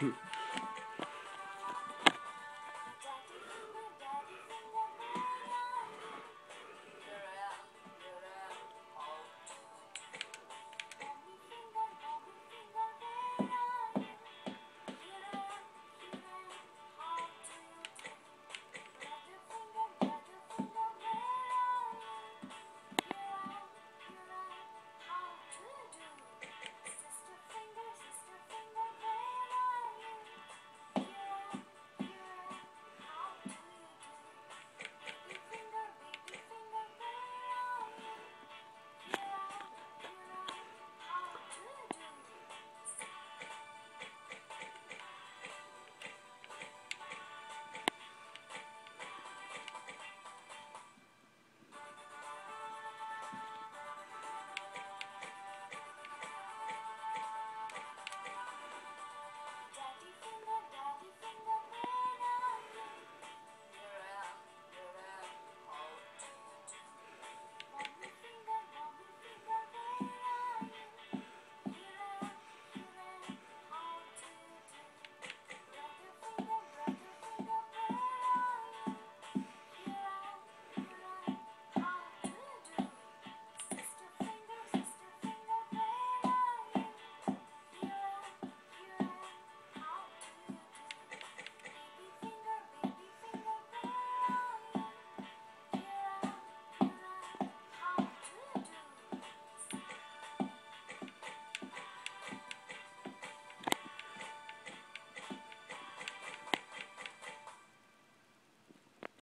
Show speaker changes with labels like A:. A: Hmm.